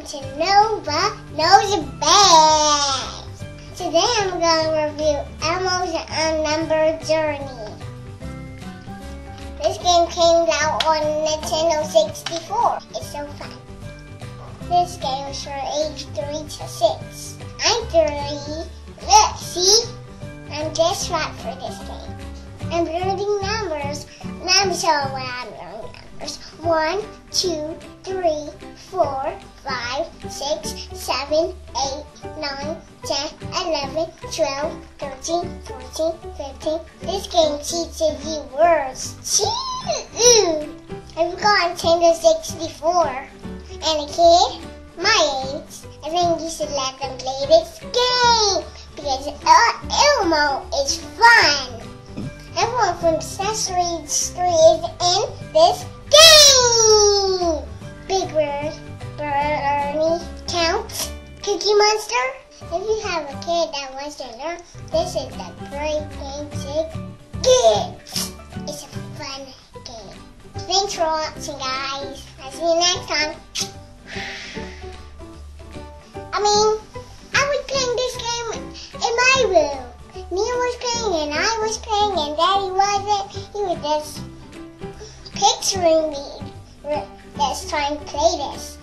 welcome to Nova Knows best. Today I'm going to review Elmo's Unnumbered Journey. This game came out on Nintendo 64. It's so fun. This game is for age 3 to 6. I'm 3. Look, see? I'm just right for this game. I'm learning numbers, Let me show you glad I'm learning numbers. One, two, three, four. 7, 8, 9, 10, 11, 12, 13, 14, 15. This game teaches you words. Choo! I've got Nintendo 64. And a kid, my age, I think you should let them play this game. Because uh, Elmo is fun. Everyone from Sesame Street is in this game. Big Bird, Count, Cookie Monster. If you have a kid that wants to learn, this is the great game to get. It's a fun game. Thanks for watching, guys. I'll see you next time. I mean, I was playing this game in my room. Mia was playing and I was playing and Daddy wasn't. He was just picturing me this time to play this.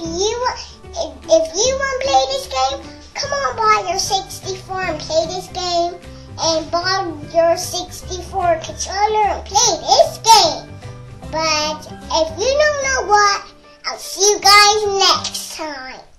You if, if you want to play this game, come on buy your 64 and play this game. And buy your 64 controller and play this game. But if you don't know what, I'll see you guys next time.